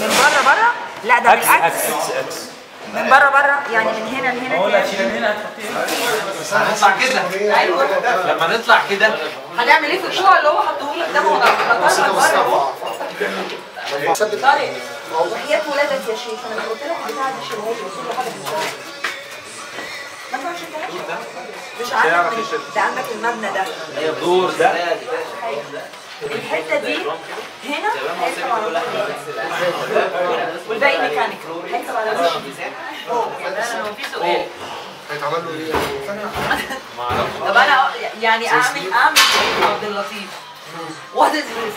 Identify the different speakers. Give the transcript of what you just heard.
Speaker 1: من بره بره؟ لا ده
Speaker 2: أكس
Speaker 1: بالعكس.
Speaker 2: أكس أكس
Speaker 1: من بره بره؟ يعني من هنا لهنا
Speaker 2: هو لا من هنا
Speaker 3: هنطلع كده.
Speaker 1: أيوه.
Speaker 3: لما نطلع كده.
Speaker 1: هنعمل إيه في الكوع اللي هو حطه لك ده هو ده. بره. طارق وحياة ولادك يا شيخ. أنا لما قلت لك بتاع دي شيلها لي كل حاجة في الشارع ما ينفعش كده مش عندك ده عندك المبنى ده.
Speaker 2: الدور ده.
Speaker 1: الحتة دي هنا على الوش والباقي ميكانيك هيركب على الوش
Speaker 4: هيتعمل له إيه؟
Speaker 1: طب أنا يعني اعمل أعمل زي عبد اللطيف. What is this